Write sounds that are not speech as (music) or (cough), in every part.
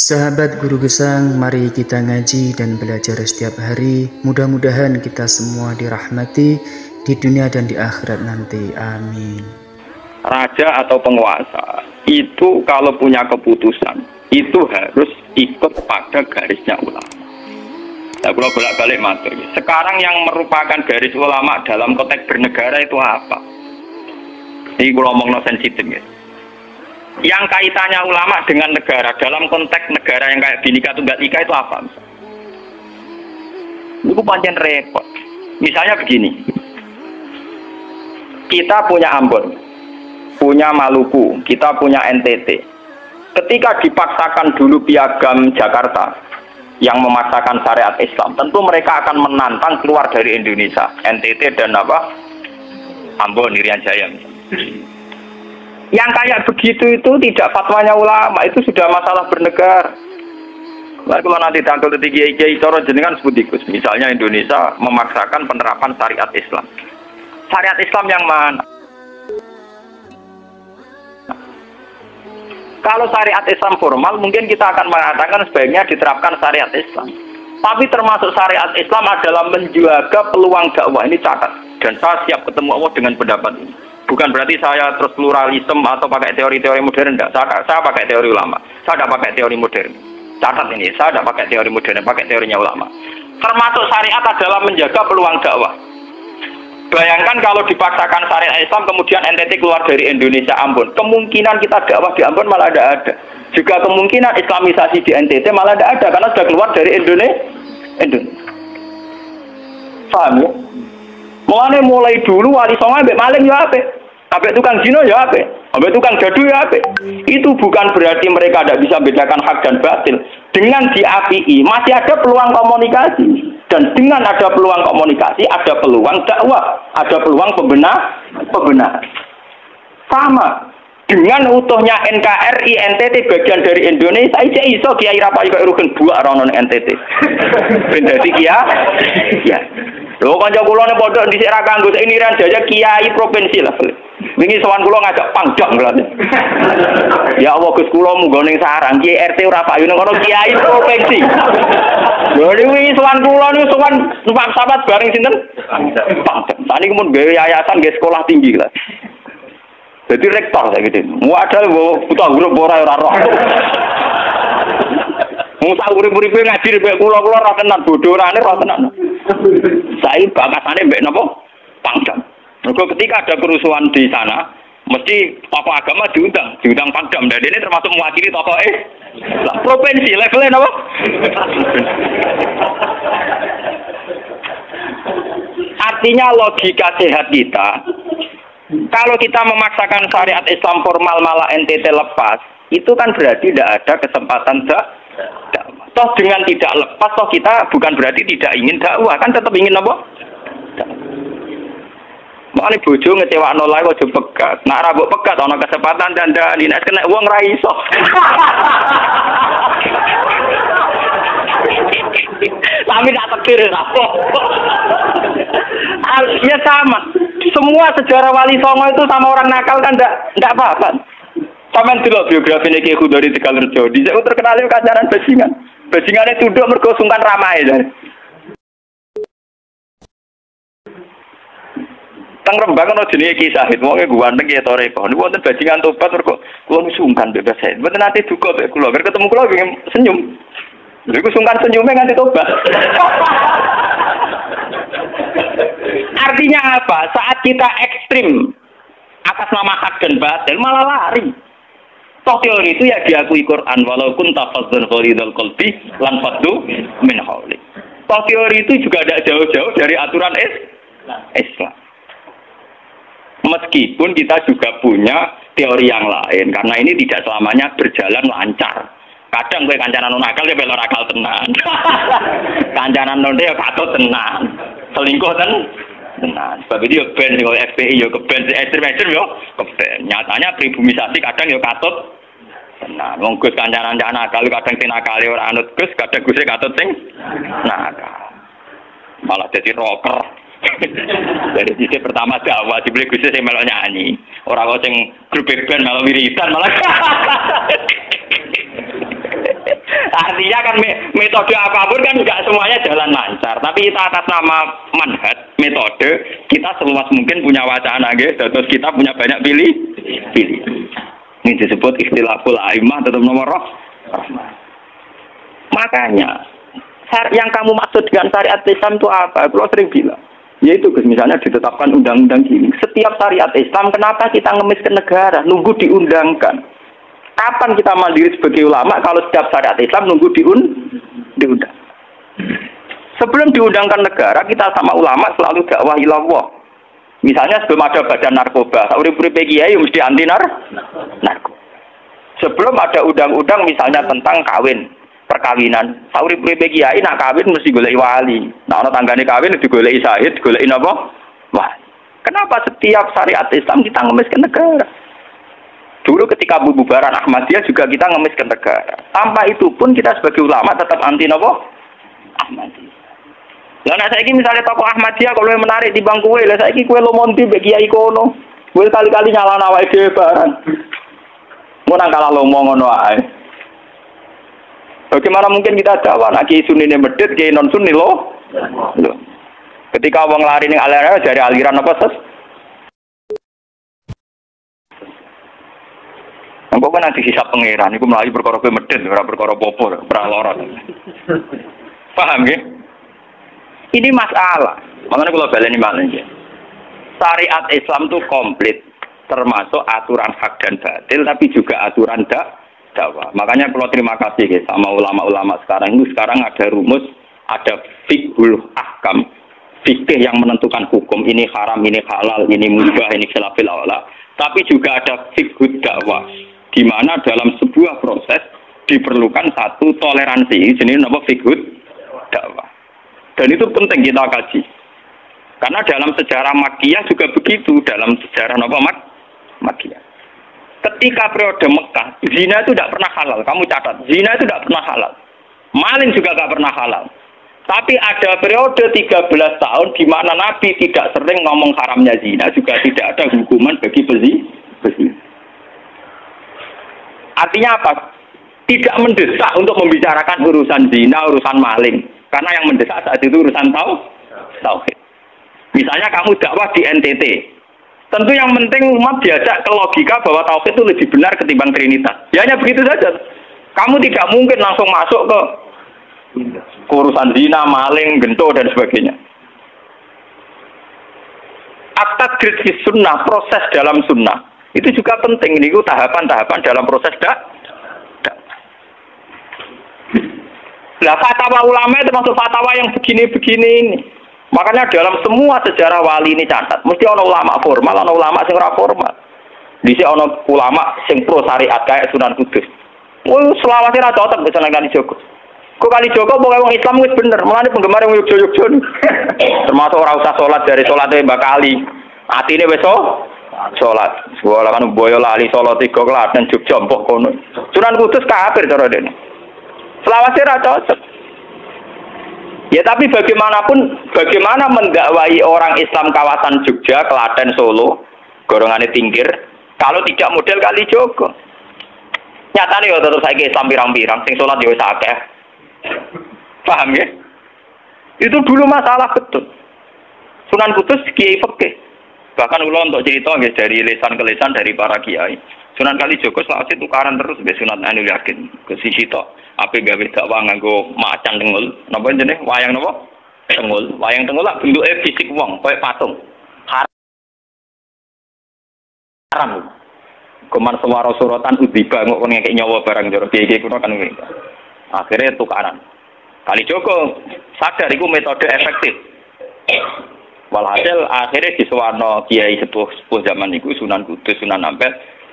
Sahabat guru gesang, mari kita ngaji dan belajar setiap hari. Mudah-mudahan kita semua dirahmati di dunia dan di akhirat nanti. Amin. Raja atau penguasa itu kalau punya keputusan itu harus ikut pada garisnya ulama. Nah, kalau bolak-balik matur. Sekarang yang merupakan garis ulama dalam konteks bernegara itu apa? Ini kalau ngomong sensitif ya yang kaitannya ulama dengan negara dalam konteks negara yang kayak binika tunggal ika itu apa? Itu panjang repot. Misalnya begini, kita punya Ambon, punya Maluku, kita punya NTT. Ketika dipaksakan dulu piagam Jakarta yang memaksakan syariat Islam, tentu mereka akan menantang keluar dari Indonesia, NTT dan apa? Ambon, Irian Jaya. Yang kayak begitu itu tidak fatwanya ulama, itu sudah masalah bernegara. Lalu kalau nanti tanggal ketiga kiai coro jenengan sebut ikus. Misalnya Indonesia memaksakan penerapan syariat Islam. Syariat Islam yang mana? Kalau syariat Islam formal mungkin kita akan mengatakan sebaiknya diterapkan syariat Islam. Tapi termasuk syariat Islam adalah menjaga peluang dakwah ini catat. Dan saya siap ketemu Allah dengan pendapat ini. Bukan berarti saya terus pluralisme atau pakai teori-teori modern, enggak. Saya, saya pakai teori ulama. Saya tidak pakai teori modern. Catat ini, saya tidak pakai teori modern, pakai teorinya ulama. Termasuk syariat adalah menjaga peluang dakwah. Bayangkan kalau dipaksakan syariat Islam kemudian NTT keluar dari Indonesia Ambon. Kemungkinan kita dakwah di Ambon malah tidak ada. Juga kemungkinan Islamisasi di NTT malah tidak ada karena sudah keluar dari Indonesia. Indonesia. Paham ya? Mulane mulai dulu wali songo ambek maling ya apa? Sampai tukang zino ya apa? Sampai tukang gaduh ya apa? Itu bukan berarti mereka tidak bisa bedakan hak dan batil. Dengan diapii masih ada peluang komunikasi. Dan dengan ada peluang komunikasi, ada peluang dakwah, ada peluang pembenar, pembenar. Sama dengan utuhnya NKRI NTT bagian dari Indonesia aja iso kiai rapai kok rukun buak rono NTT. Ben dadi kia. Ya. Lho kanca kula ne pondok dhisik ra kanggo ini ran kiai provinsi lah. Wingi sowan kula ngajak pangdam berarti. (laughs) ya Allah Gus kula munggo ning sarang kiai RT ora payu ning kono kiai provinsi. Lho wingi sowan kula niku sowan numpak sahabat bareng sinten? Pangdam. Sani kemun gawe yayasan gawe sekolah tinggi lah. Jadi rektor saya gitu. Wadah buta huruf ora ora roh. Wong sak urip-uripe ngaji mek kula-kula ora tenan bodorane ora tenan. Saya bakasane mbek napa? Pangdam. Mergo ketika ada kerusuhan di sana, mesti tokoh agama diundang, diundang pangdam. Dan ini termasuk mewakili tokoh eh lah provinsi levelnya napa? Artinya logika sehat kita kalau kita memaksakan syariat Islam formal malah NTT lepas, itu kan berarti tidak ada kesempatan dak. Toh dengan tidak lepas, toh kita bukan berarti tidak ingin dakwah, kan tetap ingin apa? Makanya bojo ngecewa nolai kok pegat. Nak rabuk pegat, ada kesempatan dan dan ini kena uang raiso. Tapi tak tekir apa. Ya sama. Semua sejarah Wali Songo itu sama orang nakal kan ndak ndak apa-apa. Sampeyan delok biografi ini Ki Khudori Tegal Rejo. Dhisik terkenal kancanan bajingan. Bajingane tunduk mergo sungkan ramai Teng Rembang ono jenenge Ki Sahid, wong ganteng ya tore kok. Niku wonten bajingan tobat mergo kula sungkan bebas saya. Mboten nate duka kula, ketemu kula senyum. Lha sungkan senyumnya nganti tobat. (laughs) Artinya apa? Saat kita ekstrim atas nama hak dan batil malah lari. Toh teori itu ya diakui Quran walaupun tafazzan ghalidul qalbi lan faddu min hauli. Toh teori itu juga tidak jauh-jauh dari aturan Islam. Meskipun kita juga punya teori yang lain karena ini tidak selamanya berjalan lancar. Kadang gue kancanan non akal ya belok akal tenan. (laughs) kancanan non dia katut tenan. Selingkuh ten tenan. Sebab itu ya ben sing FPI ya keben ekstrem yo keben. Nyatanya pribumisasi kadang ya katut tenan. Wong Gus kancanan cak nakal kadang sing nakal ora anut Gus, kadang Gus katut sing nakal. Malah jadi rocker. Dari sisi pertama dakwah dibeli Gus sing melok nyanyi. Ora kok sing grup band melok wiridan malah artinya kan metode apa pun kan nggak semuanya jalan lancar. Tapi kita atas nama manhat metode kita seluas mungkin punya wacana gitu. Terus kita punya banyak pilih pilih. Ini disebut istilahul aimah tetap nomor roh. Makanya yang kamu maksud dengan syariat Islam itu apa? Kalau sering bilang, yaitu misalnya ditetapkan undang-undang gini. Setiap syariat Islam, kenapa kita ngemis ke negara? Nunggu diundangkan. Kapan kita mandiri sebagai ulama kalau setiap syariat Islam nunggu diun diundang? Sebelum diundangkan negara, kita sama ulama selalu dakwah ilallah. Misalnya sebelum ada badan narkoba, urip-urip kiai mesti anti nar narkoba. Sebelum ada undang-undang misalnya tentang kawin, perkawinan, urip-urip kiai nak kawin mesti golek wali. Nah, ana tanggane kawin digoleki sahid, digoleki napa? Wah. Kenapa setiap syariat Islam kita ngemis ke negara? Dulu ketika bubaran Ahmadiyah juga kita ngemis ke negara. Tanpa itu pun kita sebagai ulama tetap anti nopo Ahmadiyah. Lah nek saiki misalnya tokoh Ahmadiyah kalau yang menarik di bangku lah saiki kue lo monti bagi kiai kono. Kue kali-kali nyala nawai dhewe barang. Mau nang kalah lo ngono ae. Bagaimana mungkin kita jawab nak kiai sunni medit, kiai non sunni lo? Ketika wong lari ning aliran dari aliran apa ses? Engko kan nanti sisa pangeran iku mlayu perkara kowe medhit ora perkara popo, ora lara. Paham nggih? Ini masalah. Makanya kalau baleni malah ya. Syariat Islam itu komplit termasuk aturan hak dan batil tapi juga aturan dak dakwah. Makanya kalau terima kasih ya, sama ulama-ulama sekarang. Itu sekarang ada rumus, ada fikhul ahkam, fikih yang menentukan hukum. Ini haram, ini halal, ini mubah, ini khilafil awla. Tapi juga ada fikhul dakwah. Di mana dalam sebuah proses diperlukan satu toleransi. Jenis apa? Figur dakwah. Dan itu penting kita kaji. Karena dalam sejarah makiyah juga begitu. Dalam sejarah apa? Mak makiyah ketika periode Mekah zina itu tidak pernah halal kamu catat zina itu tidak pernah halal maling juga tidak pernah halal tapi ada periode 13 tahun di mana Nabi tidak sering ngomong haramnya zina juga tidak ada hukuman bagi pezina Artinya apa? Tidak mendesak untuk membicarakan urusan zina, urusan maling. Karena yang mendesak saat itu urusan tahu, tauhid. Misalnya kamu dakwah di NTT. Tentu yang penting umat diajak ke logika bahwa tauhid itu lebih benar ketimbang trinitas. Ya hanya begitu saja. Kamu tidak mungkin langsung masuk ke urusan zina, maling, gento dan sebagainya. Akta sunnah, proses dalam sunnah itu juga penting ini tahapan-tahapan dalam proses dak. Lah fatwa ulama itu termasuk fatwa yang begini-begini ini. Makanya dalam semua sejarah wali ini catat, mesti ono ulama formal, ono ulama sing ora formal. Di sini ono ulama sing pro syariat kayak Sunan Kudus. Oh, selawasnya ra cocok nang kali Joko. Kok kali Joko pokoknya orang Islam wis bener, mulane penggemar yang yogyo-yogyo. (laughs) Termasuk ora usah sholat dari sholatnya Mbak Kali. Atine wis sholat. Sekolah kan boyo lali solo tiga dan Jogja empuk kono. Sunan Kudus kafir cara dene. Selawase ra cocok. Ya tapi bagaimanapun bagaimana mendakwai orang Islam kawasan Jogja, Klaten, Solo, golongannya tingkir, kalau tidak model kali Joko. Nyatanya ya tetap saya Islam pirang-pirang, sing sholat ya akeh. Paham ya? Itu dulu masalah betul. Sunan Kudus kiai fikih. Bahkan ulo untuk cerita dari lesan ke lesan dari para kiai. Sunan kali Joko selasi tukaran terus be sunat anu yakin ke sisi to. Apa gawe dakwah nganggo macan tengul. Napa jenenge wayang napa? Tengul. Wayang tengul lah bentuke fisik wong koyo patung. Haram. Kuman suara sorotan udiba ngok ngekek nyawa barang jero kiai kuno kan. Akhirnya tukaran. Kali Joko sadar itu metode efektif. Walhasil akhirnya di Suwarno Kiai sepuh sepuh zaman itu Sunan Kudus Sunan Ampel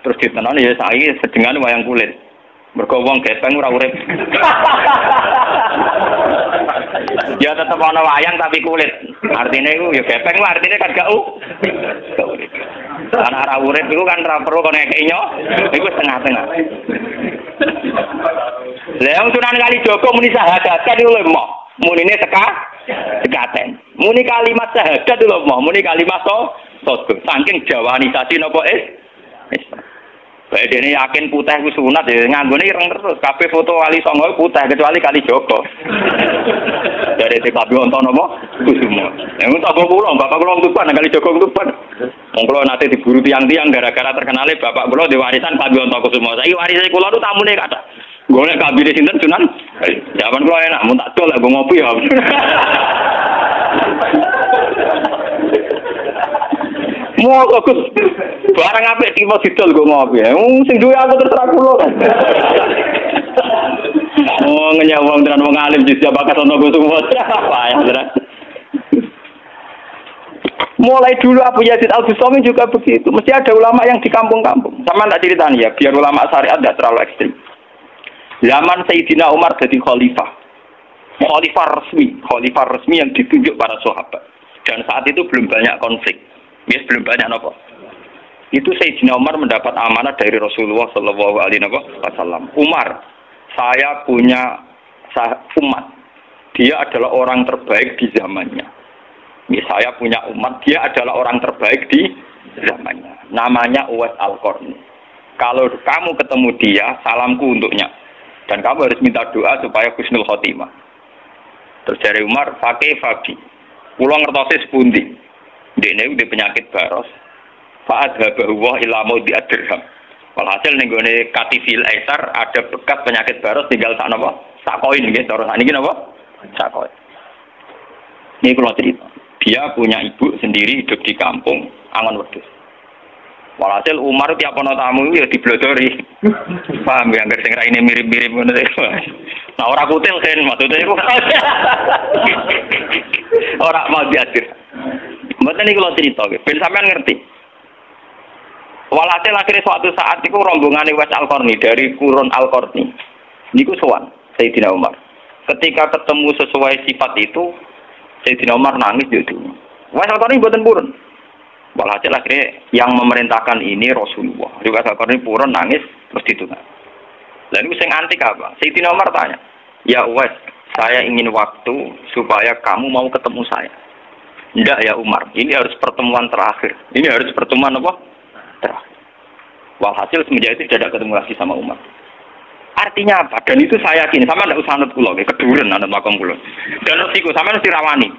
terus ditenani ya saya sedengan wayang kulit. Mergo wong gepeng ora urip. (laughs) ya tetep ana wayang tapi kulit. Artinya itu ya gepeng lah artinya kan gak u. Karena ora urip itu kan ora perlu kono nyo. Iku setengah-tengah. Lah yang Sunan Kali Joko muni sahadat kan iku lho munine teka tekaten. Muni kalimat syahadat lho mau muni kalimat so sodgo. Saking jawanisasi napa eh. Baik ini yakin putih ku sunat ya nganggone ireng terus. Kabeh foto wali songo putih kecuali kali Joko. (laughs) Dari TKP wonten napa? Kusuma. Yang tak kula bapak kula tuban kali Joko tuban. Wong kula nate diburu tiang-tiang gara-gara terkenale bapak kula di warisan Pak Wonto Kusuma. Saiki warise kula tu tamune kata. Golek kabine sinten Sunan? Zaman kula enak mun tak gue ngopi ya. (laughs) Mau aku barang apa tiba didol gue ngopi. Hmm, sing duwe aku terserah kula. Oh, ngenyawang dengan wong alim di siapa bakat ono gue semua. Apa ya, Mulai dulu Abu Yazid Al Bustami juga begitu. Mesti ada ulama yang di kampung-kampung. Sama tak ceritain ya, biar ulama syariat tidak terlalu ekstrim. Zaman Sayyidina Umar jadi khalifah. Khalifah resmi, khalifah resmi yang ditunjuk para sahabat. Dan saat itu belum banyak konflik. Yes, belum banyak apa. Itu Sayyidina Umar mendapat amanah dari Rasulullah Shallallahu Alaihi Wasallam. Umar, saya punya umat. Dia adalah orang terbaik di zamannya. Ini saya punya umat, dia adalah orang terbaik di zamannya. Namanya Uwais Al-Qarni. Kalau kamu ketemu dia, salamku untuknya. Dan kamu harus minta doa supaya Husnul Khotimah. Terus Umar, pakai Fabi. Pulang ngertosis sepundi. Dia ini penyakit baros. Fa'ad habahuwah ilamu di adirham. Walhasil nih gue katifil esar ada bekas penyakit baros tinggal tak nopo sakoin gitu. Terus ini apa? Sakoin. Ini kalau cerita. Dia punya ibu sendiri hidup di kampung Angon Wedus. Walhasil Umar tiap ono tamu ya diblodori. (laughs) Paham ya, nggak sing ini mirip-mirip ngono Nah orang kutil kan maksudnya itu. (laughs) orang mau diatur. Mboten ini kalau cerita, ben sampean ngerti. Walhasil akhirnya suatu saat itu rombongan Wes Al dari kurun Al Qarni. Niku sowan Sayyidina Umar. Ketika ketemu sesuai sifat itu, Sayyidina Umar nangis di. Wes Al-Qarni buatan purun. Walhasil akhirnya yang memerintahkan ini Rasulullah. Riwayat Al-Qarni purun nangis terus ditunang. Lalu sing antik apa? Sayyidina Umar tanya, Ya Uwais, saya ingin waktu supaya kamu mau ketemu saya. Tidak ya Umar, ini harus pertemuan terakhir. Ini harus pertemuan apa? Terakhir. Walhasil semenjak itu tidak ketemu lagi sama Umar. Artinya apa? Dan itu saya yakin, sama tidak usah anut kulo, keduren anut makom kulo. Dan siku sama mesti rawani.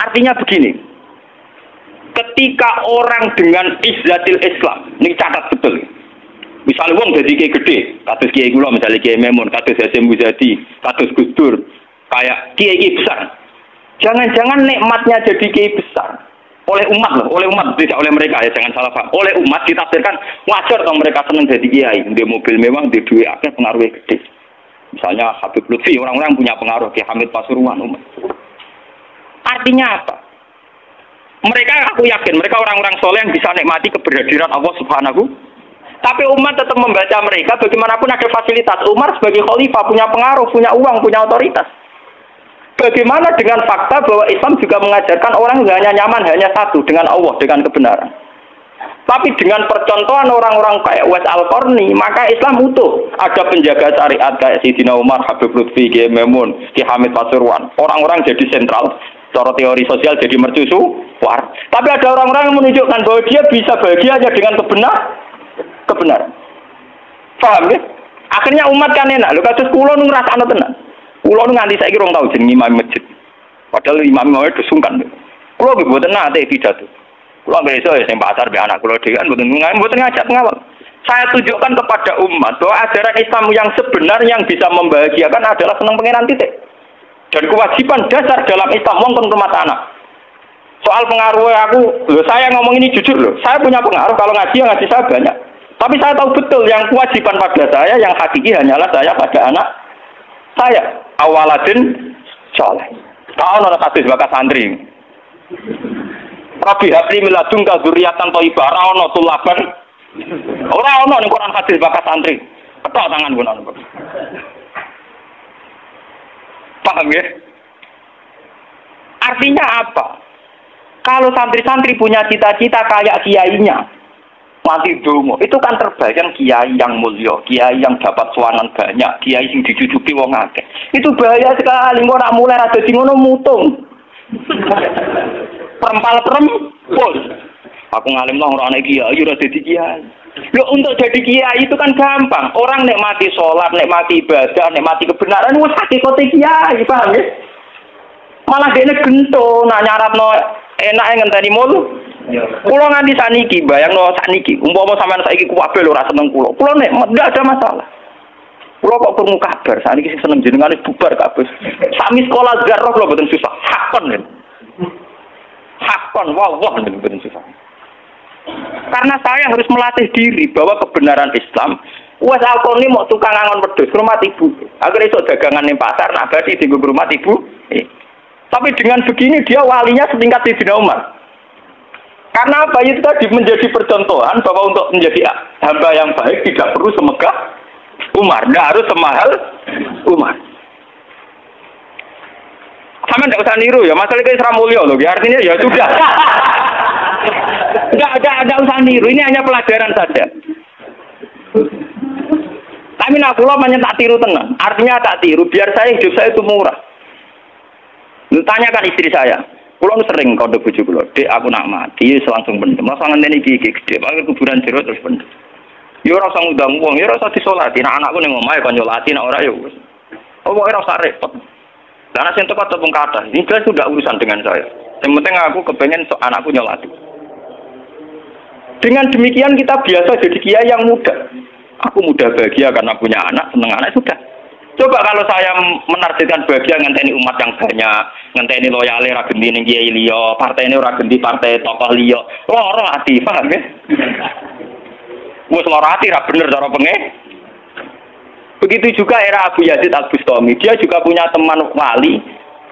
Artinya begini, ketika orang dengan izzatil Islam, ini catat betul. Misalnya wong jadi kiai gede, kados kiai kulo misalnya kiai Memun, kados Hasim Muzadi, kados Gusdur, kayak kiai besar. Jangan-jangan nikmatnya jadi kiai besar oleh umat loh, oleh umat tidak oleh mereka ya jangan salah paham. Oleh umat ditafsirkan wajar kalau mereka senang jadi kiai, di mobil memang di duit akhirnya pengaruhnya gede. Misalnya Habib Lutfi orang-orang punya pengaruh kayak Hamid Pasuruan umat. Artinya apa? Mereka aku yakin mereka orang-orang soleh yang bisa nikmati keberhadiran Allah Subhanahu. Tapi umat tetap membaca mereka bagaimanapun ada fasilitas. Umar sebagai khalifah punya pengaruh, punya uang, punya otoritas. Bagaimana dengan fakta bahwa Islam juga mengajarkan orang hanya nyaman hanya satu dengan Allah dengan kebenaran. Tapi dengan percontohan orang-orang kayak Wes Al maka Islam utuh. Ada penjaga syariat kayak Sidina Umar, Habib Lutfi, Ki Memun, Ki Hamid Pasuruan. Orang-orang jadi sentral. Cara teori sosial jadi mercusu, war. Tapi ada orang-orang yang menunjukkan bahwa dia bisa bahagia hanya dengan kebenar, kebenaran. Paham ya? Akhirnya umat kan enak. Lu kasus kulo nu ngrasakno tenan. Kulo nu nganti saiki rong tau jeneng imam masjid. Padahal imam itu sungkan. Kulo nggih mboten nate pidato. Kulo nggak iso ya sing pasar be anak kulo dhewe kan mboten mboten ngajak ngawal. Saya tunjukkan kepada umat bahwa ajaran Islam yang sebenar yang bisa membahagiakan adalah senang pengiran titik. Dan kewajiban dasar dalam Islam wong rumah tanah. Soal pengaruh aku, loh saya ngomong ini jujur loh. Saya punya pengaruh kalau ngaji ngaji saya banyak. Tapi saya tahu betul yang kewajiban pada saya yang hakiki hanyalah saya pada anak saya awaladin soleh. Tahu nona kasus bakas santri. Rabi habli miladung ka zuriatan toibah ora ono tulaban. Ora ono ning Quran hadis bakas santri. Ketok tangan nonton. Paham ya? Artinya apa? Kalau santri-santri punya cita-cita kayak kiainya, mati dungo. Itu kan terbayang kiai yang mulia, kiai yang dapat suanan banyak, kiai yang dicucupi wong akeh. Itu bahaya sekali. Engko nak mulai ada di ngono mutung. (laughs) Perempal perempul. Aku ngalim lah orang kiai ora dadi kiai. Lo untuk jadi kiai itu kan gampang. Orang nikmati sholat, nikmati ibadah, nikmati kebenaran, wah hakikate kiai, paham ya? Malah dia gento, nak nyarat no enak ngenteni mul. Kulo nganti saniki, bayang no saniki. Umpama sampean saiki kuwabe lho ora seneng kulo. Kulo nek enggak ada masalah. Kulo kok krungu kabar, saniki sing seneng jenengan bubar kabeh. Sami sekolah garok lho mboten susah. Hakon. Hakon, wah wah mboten susah. Karena saya harus melatih diri bahwa kebenaran Islam Wes aku ini mau tukang angon wedhus rumah ibu. Agar itu dagangan di pasar, nah berarti di rumah ibu. Eh. Tapi dengan begini dia walinya setingkat di Umar. Karena apa itu tadi menjadi percontohan bahwa untuk menjadi hamba yang baik tidak perlu semegah Umar, tidak harus semahal Umar. Sama tidak usah niru ya, masalah itu Isra Mulyo loh, ya artinya ya sudah. Enggak ada ada usah niru, ini hanya pelajaran saja. Tapi nak banyak tak tiru tenang. Artinya tak tiru, biar saya hidup saya itu murah. Tanyakan istri saya. Pulau sering kode bujuk pulau. Dek aku nak mati, langsung bener. Masa ngenteni gigi gede, pakai kuburan jeruk terus bener. Yo ya rasa ngundang uang, yo ya rasa disolati. Nah anakku nih ngomong kan nyolati, nak orang yo. Oh, mau rasa repot. Karena saya tempat tepung kata, ini jelas sudah urusan dengan saya. Yang penting aku kepengen so anakku nyolati. Dengan demikian kita biasa jadi kiai yang muda. Aku muda bahagia karena punya anak, seneng anak sudah. Coba kalau saya menargetkan bahagia ngenteni umat yang banyak, ngenteni loyale ra genti ning kiai liya, partai ini ora genti partai tokoh liya. Loro ati, paham ya? Wes loro ati ra bener cara penge. Begitu juga era Abu Yazid Al Bustami, dia juga punya teman wali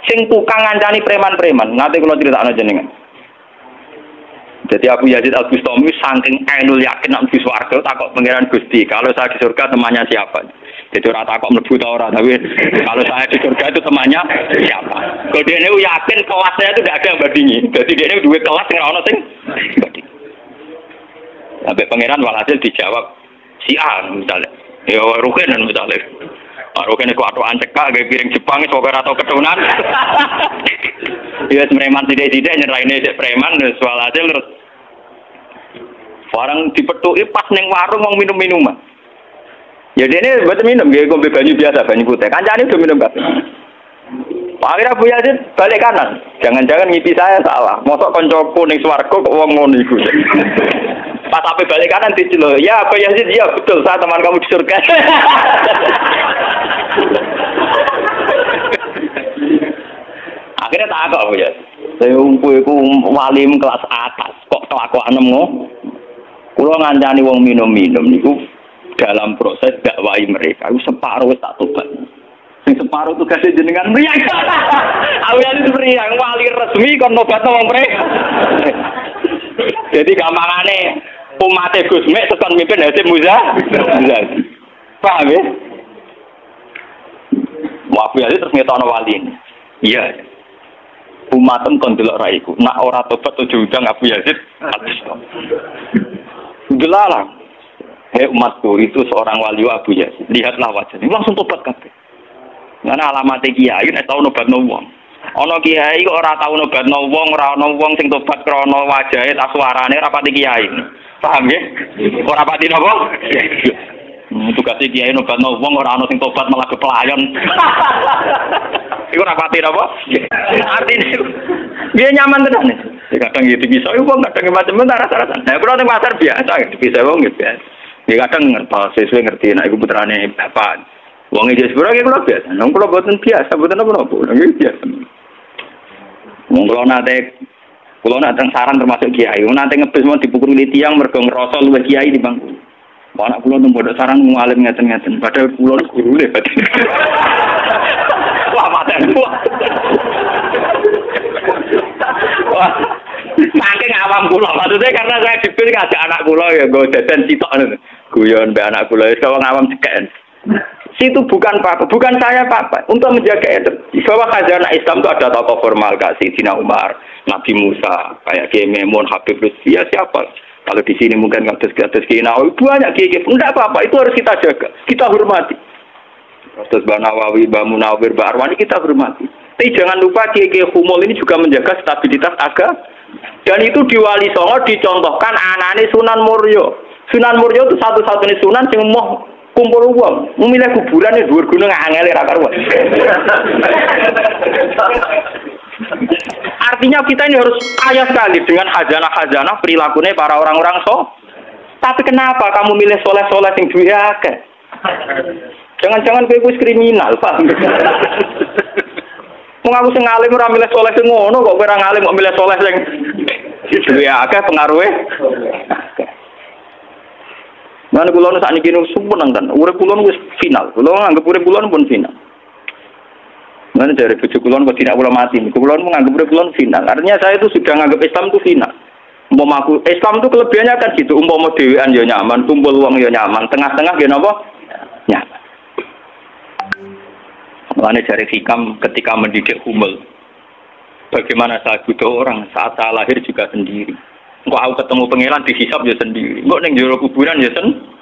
sing tukang ngancani preman-preman. Nanti kalau cerita jenengan. Jadi Abu Yazid Al Bustami saking ainul yakin nak swarga takok pangeran Gusti, kalau saya di surga temannya siapa? Jadi orang takut mlebu ta ora, tapi kalau saya di surga itu temannya siapa? Kalau dia ini yakin kelasnya itu tidak ada yang bandingi. Jadi dia ini dua kelas yang ono sing Sampai pangeran walhasil dijawab si A misalnya. Ya Rukin misalnya. Rukin itu atau anceka kayak piring Jepang semoga atau keturunan. (laughs) Ya preman tidak-tidak nyerahin ini preman soal hasil terus Barang dipetuki pas neng warung mau minum minuman. Ya ini buat minum, gak ngombe banyu biasa, banyu putih. Kancane udah minum kafe. Akhirnya Abu Yazid balik kanan. Jangan-jangan ngipi saya salah. Mosok konco kuning swargo kok wong ngono iku. (laughs) Pas sampai balik kanan dicelo. Ya Abu Yazid, ya betul saya teman kamu di surga. (laughs) Akhirnya tak agak Abu Yazid. Saya umpu iku walim kelas atas. Kok kelakuan ngono? Kulo ngancani wong minum-minum niku dalam proses dakwai mereka itu separuh tak tobat. Sing separuh kasih jenengan meriang. (laughs) Awalnya itu meriang wali resmi kon nobat wong mereka. Jadi gampangane umat Gus Mek tekan mimpin Hasim. Muza. Paham ya? Wafi aja terus ngetono wali ini. Iya. Umatem kon delok raiku. Nak ora tobat tujuh udang Abu Yazid. Gelalang. Hei umatku itu seorang wali Abu Yazid. Lihatlah wajahnya. Langsung tobat kabeh. Karena alamat kiai nek tau nobat no wong. Ana kiai kok ora tau nobat no wong, ora ana wong sing tobat krana wajahe ta suarane ora pati kiai. Paham ya? Ora pati napa? Hmm, tugas kiai nobat no wong ora ana sing tobat malah kepelayon. (laughs) Iku ora pati napa? Artine dia nyaman tenan. Ya kadang gitu bisa wong kadang macam-macam rasa-rasa. Nah, kalau pasar biasa bisa wong gitu biasa. Ya kadang ngerti sesuai ngerti nek iku putrane bapak. Wong iki sepuro iki kula biasa. Nang kula boten biasa, boten apa-apa. Nang biasa. Wong kula nate kula nate saran termasuk kiai. Wong nate ngebis mau dipukuli tiang mergo ngrasa luwih kiai di bangku. Anak kula nang bodoh saran ngalim ngeten-ngeten. Padahal kula guru le. Wah, mata Wah, saking awam kula maksudnya karena saya dipil ngajak anak kula ya gue jajan sitok guyon be anak kula itu wong awam cekek. Situ bukan apa, bukan saya apa, untuk menjaga itu. Bahwa khazanah Islam itu ada tokoh formal kasih Sina Umar, Nabi Musa, kayak Kiai Memun, Habib ya siapa? Kalau di sini mungkin kados kados Kiai Nawawi banyak Kiai Kiai, enggak apa-apa, itu harus kita jaga, kita hormati. Terus Mbak Nawawi, Mbak Munawir, Mbak Arwani kita hormati. Tapi jangan lupa Kiai Kiai Humul ini juga menjaga stabilitas agama. Dan itu di Wali Songo dicontohkan anane Sunan Muryo. Sunan Murjo itu satu-satunya sunan yang mau kumpul uang, memilih kuburan ya dua gunung angel ra karuan. Artinya kita ini harus kaya sekali dengan hajana-hajana perilakunya para orang-orang so. Tapi kenapa kamu milih soleh-soleh yang duwe? Jangan-jangan kowe wis kriminal, Pak. Wong aku sing alim ora milih soleh sing ngono kok kowe ora ngalim kok milih soleh sing duwe akeh pengaruhe. Mana kula nu sakniki nu sumpeng kan. Urip kula wis final. Kula nganggep urip kula pun final. Mana dari bujuk kulon kok tidak kula mati. Kulon menganggap urip kulon final. Artinya saya itu sudah menganggap Islam itu final. Umpama aku Islam itu kelebihannya kan gitu. Umpama dewean ya nyaman, kumpul uang ya nyaman, tengah-tengah ya napa? Nyaman. Mulane dari hikam ketika mendidik humel. Bagaimana saya butuh orang saat saya lahir juga sendiri. Kok aku ketemu pangeran dihisap ya sendiri. Kok ning jero kuburan ya sendiri.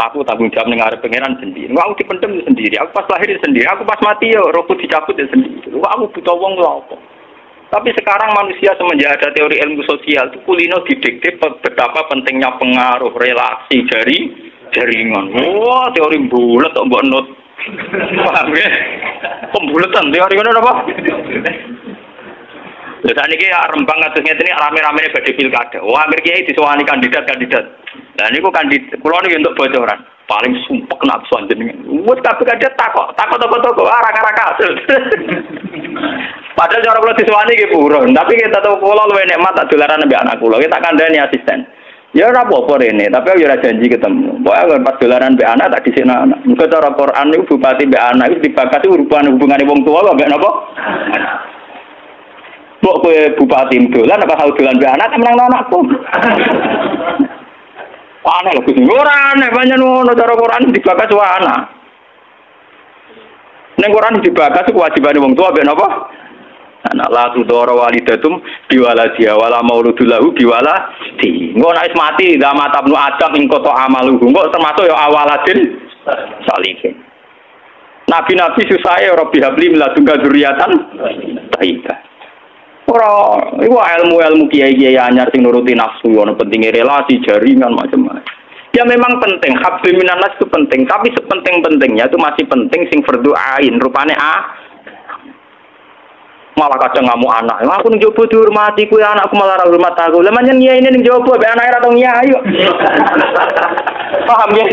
Aku tanggung jawab dengan pangeran sendiri. Kok aku dipendem ya sendiri. Aku pas lahir ya sendiri. Aku pas mati ya rohku dicabut ya sendiri. Kok aku butuh wong lho apa? Tapi sekarang manusia semenjak ada teori ilmu sosial itu kulino didikte betapa pentingnya pengaruh relasi dari jaringan. Wah, teori bulat kok mbok not. Paham ya? Pembulatan teori ngono apa? Saat ini rembang kados ngeten iki rame-rame badhe pilkada. Wah, akhir kiai disowani kandidat-kandidat. Lah niku kandidat kula niki untuk bocoran. Paling sumpek nafsu jenengan. Wes kabeh kandidat takok, takok toko-toko arah-arah kasil. (laughs) Padahal cara kula disowani nggih buron, tapi kita tahu kula luwih nikmat tak dolaran mbek anak kula. Kita kandhani asisten. Ya ora apa-apa rene, tapi aku ora janji ketemu. Pokoke pas dolaran mbek anak tak di sini anak. Muga cara Quran niku bupati mbek anak iku dibakati hubungan hubungane wong tua kok mbek napa? Mbok kowe bupati dolan apa tau dolan mbek anak menang anakku. (laughs) Aneh lho Gusti. Ora aneh banyak ngono cara Quran dibakas wa anak. Ning Quran dibakas kewajibane wong tua mbek napa? anak la tudara walidatum biwaladiha wala mauludu lahu biwala di engko nek mati la matabnu adam ing kota amaluhu engko termasuk ya awaladin salihin Nabi-nabi susah ya Rabbi habli miladunga dzurriatan taibah Ora, iku ilmu-ilmu kiai-kiai anyar sing nuruti nafsu ono pentingnya relasi, jaringan macam-macam. Ya memang penting, habli minanas itu penting, tapi sepenting-pentingnya itu masih penting sing berdoain rupane a malah kadang ngamu anak. Aku ning jopo dihormati kuwi anakku malah ora hormat aku. Lah nyai ning jopo be anak ora tau ayo. Paham ya?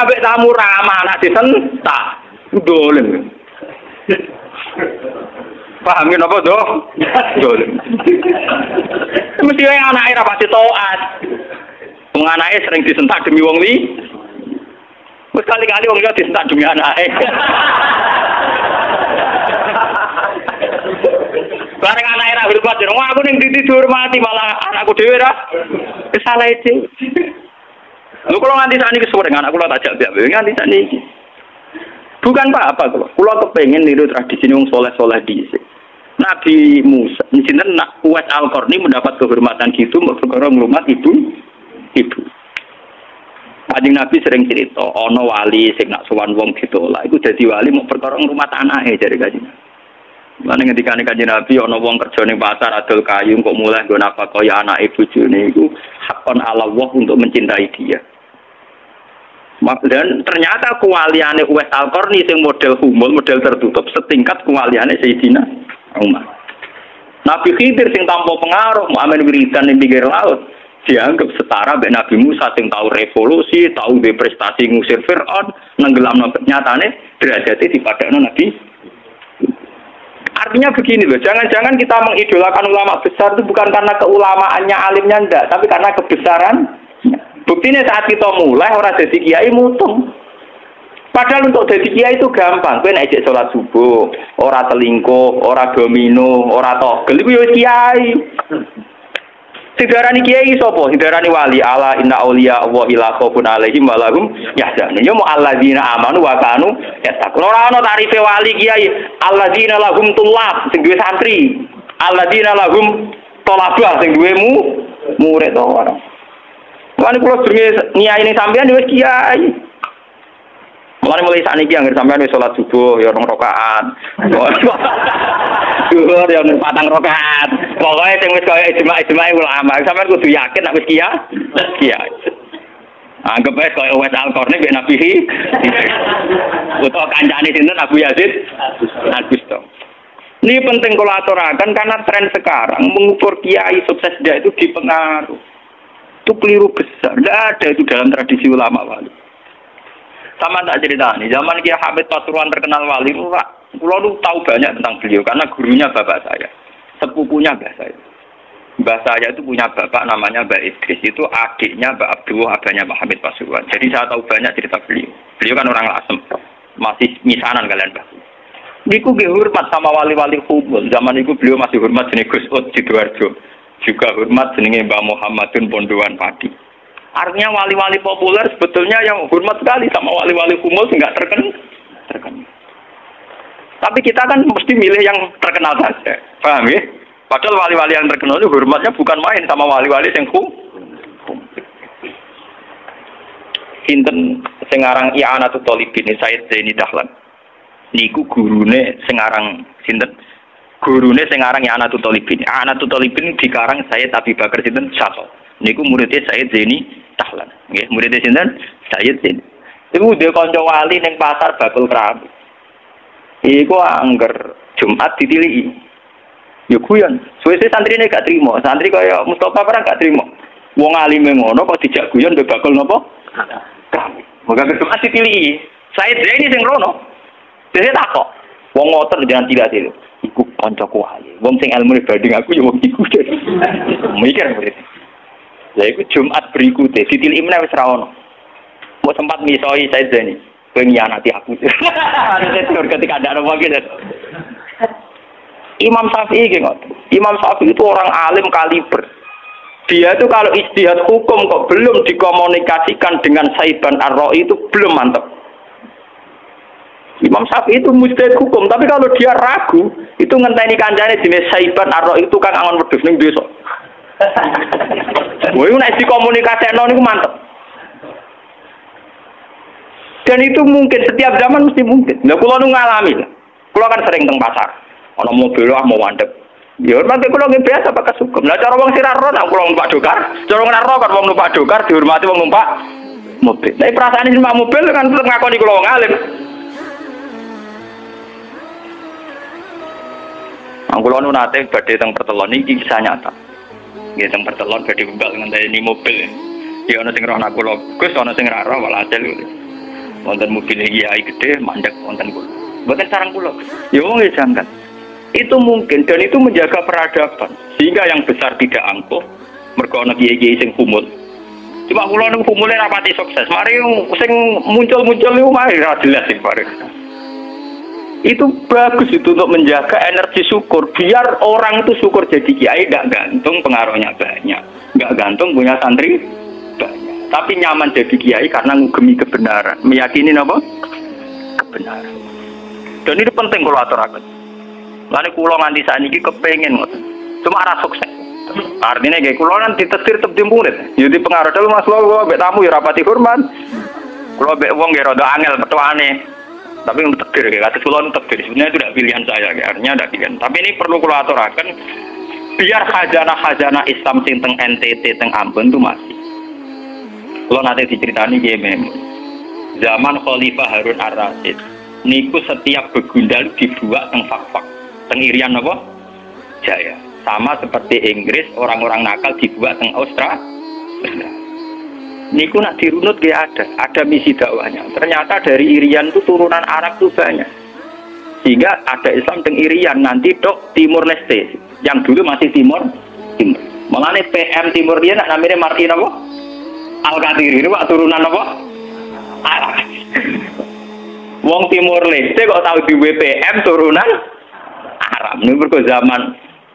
Abek tamu ramah anak disentak. Dolen. Paham ya napa doh? Dolen. Mesti yang anak ora pasti taat. Wong anake sering disentak demi wong li. Wes kali-kali wong liya disentak demi anake. Bareng anak era hormat, wah aku ning titi dihormati malah anakku dhewe ra. Salah itu. Lu kalau nganti saat ini sore anak kula tajak biak nganti saat ini. Bukan apa-apa kalau kula kepengen niru tradisi wong soleh-soleh di Nabi Musa, sini nak kuat al ini mendapat kehormatan gitu, perkara ngrumat ibu, ibu. Kanjeng Nabi sering cerita, ono wali sing nak sowan wong ditolak, iku dadi wali mau perkara ngrumat anake kanjeng. Mana ketika nih kajian Nabi, ono wong kerja ning pasar adol kayu, kok mulai gue napa kaya anak ibu juni, itu hakon ala Allah untuk mencintai dia. Dan ternyata kewaliannya Uwais Al-Qarni yang model humul, model tertutup, setingkat kewaliannya Sayyidina Umar. Nabi Khidir sing tanpa pengaruh, Muhammad wiridan di pinggir laut, dianggap setara dengan Nabi Musa yang tahu revolusi, tahu prestasi ngusir Fir'aun, nenggelam nyatane derajatnya dipadakno Nabi Artinya begini loh, jangan-jangan kita mengidolakan ulama besar itu bukan karena keulamaannya alimnya enggak, tapi karena kebesaran. Buktinya saat kita mulai orang jadi kiai mutung. Padahal untuk jadi kiai itu gampang. Kau naik sholat subuh, orang selingkuh, orang domino, orang togel, ya kiai. Sidarani kiai sapa? Sidarani wali ala inna auliya Allah ila khaufun alaihim wa lahum yahzanun. Ya mu alladzina amanu wa kanu yattaqun. Ora ana tarife wali kiai. Alladzina lahum tulab sing duwe santri. Alladzina lahum tolabah sing duwe mu murid ora. Wani kula jenenge nyai ini sampean wis kiai. Mulai mulai saat ini yang sampai sholat subuh ya orang rokaat. (laughs) Duhur ya orang patang rokaat. Pokoknya yang wis kaya ijma ijma ulama. Sampai kudu yakin nak wis kia, kia. Anggap aja kaya wes alkorne bik nabi Utawa kancane sinten Abu Yazid Al-Bustami. Ini penting kalau aturakan karena tren sekarang mengukur kiai sukses dia itu dipengaruh. Itu keliru besar. Tidak ada itu dalam tradisi ulama wali. Sama tak cerita nih, zaman Kiai Hamid Pasuruan terkenal wali, Pak. Lu tahu banyak tentang beliau karena gurunya bapak saya, sepupunya mbah saya. Mbah saya itu punya bapak namanya Mbak Idris, itu adiknya Mbak Abdullah, abahnya Mbak Hamid Pasuruan. Jadi saya tahu banyak cerita beliau. Beliau kan orang lasem, masih misanan kalian Mbak. Niku ge hormat sama wali-wali kubul. Zaman itu beliau masih hormat jenis Gus Ud Sidoarjo. Juga hormat jenenge Mbak Muhammadun Pondowan Padi. Artinya wali-wali populer sebetulnya yang hormat sekali sama wali-wali kumul nggak terkenal. terkenal. Tapi kita kan mesti milih yang terkenal saja. Paham ya? Padahal wali-wali yang terkenal itu hormatnya bukan main sama wali-wali yang kum. Sinten sengarang I'anatu Tolibin Said Zaini Dahlan niku gurune sing aran sinten gurune sing aran ya Anatut Talibin. Anatut Talibin dikarang saya tapi Bakar sinten Sato. Niku muridnya Sayyid Zaini Tahlan. Nggih muridnya sinten? Sayyid Zaini. Iku dia kanca wali ning pasar bakul keramik iku angger Jumat ditiliki. Ya guyon. Suwe-suwe santri ini gak terima santri kaya Mustafa pernah gak terima wong alim ngono kok dijak guyon mbek bakul napa? Keramik moga Jumat ditiliki. Sayyid Zaini sing rono. Jadi kok, wong ngotot jangan tidak itu. Iku kancaku ae. Wong sing ilmu banding aku ya wong iku. Mikir murid. Ya iku Jumat berikutnya, Sitil Imna wis ra ono. Mau sempat misoi saya ini. nanti aku. (laughs) ketika ada orang gitu. Imam Syafi'i gitu. Imam Syafi'i itu orang alim kaliber. Dia itu kalau istihad hukum kok belum dikomunikasikan dengan Saiban ar itu belum mantap. Imam Syafi'i itu mujtahid hukum, tapi kalau dia ragu, itu ngenteni kancane jenis Saiban Arro itu kan angon wedhus ning desa. (laughs) Wah, itu nek dikomunikasekno niku mantep. Dan itu mungkin setiap zaman mesti mungkin. Nah, kalau nu ngalami, kalau kan sering teng pasar, ono mobil lah mau mandek. Ya, nanti kalau nggak biasa pakai hukum. Nah, cara wong sirar ro, kalau numpak dokar, cara nggak ro kan wong numpak dokar dihormati wong numpak mobil. Tapi perasaan ini numpak mobil kan tetap ngakoni kalau wong alim. Angkulo nu nate badhe teng pertelon iki kisah nyata. Nggih teng pertelon badhe bebal ngenteni mobil. Ya ana sing roh nak kula, Gus ana sing ra roh walhasil. Wonten mobil iki ai gede mandek wonten kula. Mboten sarang kula. Ya wong jangkat. Itu mungkin dan itu menjaga peradaban sehingga yang besar tidak angkuh mergo ana kiai-kiai sing kumul. Cuma kula niku rapati sukses. Mari sing muncul-muncul niku mari ra jelas bareng itu bagus itu untuk menjaga energi syukur. Biar orang itu syukur jadi kiai tidak gantung pengaruhnya banyak. Nggak gantung punya santri banyak. Tapi nyaman jadi kiai karena ngugemi kebenaran. Meyakini apa? Kebenaran. Dan ini penting kalau aturakan lalu kulo nganti saat ini kepengen cuma arah sukses. Artinya kayak kulo nanti tetir tetap murid. Jadi pengaruh tapi mas. Lo gue tamu ya rapati hormat. Kulo bek wong ya rada angel aneh tapi untuk takdir ya. Kata takdir. Sebenarnya itu tidak pilihan saya ya. Artinya tidak pilihan. Tapi ini perlu kalau aturakan biar khazanah khazanah Islam sing NTT teng Ambon itu masih. Kalau nanti diceritani ya zaman Khalifah Harun Ar-Rasyid niku setiap begundal dibuat teng fak-fak. Teng Irian apa? Jaya. Sama seperti Inggris orang-orang nakal dibuat teng Australia niku nak dirunut dia ada ada misi dakwahnya. Ternyata dari Irian itu turunan Arab tuh banyak. Sehingga ada Islam teng Irian nanti dok Timur Leste. Yang dulu masih Timur Timur. Nih PM Timur dia nak namanya Martin apa? Al Qadir ini pak turunan apa? Arab. Wong Timur Leste kok tahu di WPM turunan Arab. Ini berko zaman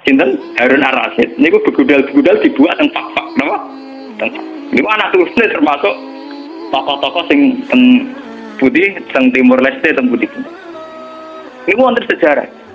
Sinten? Harun Ar-Rasyid. Ini begudal-begudal dibuat fak apa tentang ini anak terusnya termasuk tokoh-tokoh sing teng putih, teng timur leste, teng putih. Ini wonten sejarah.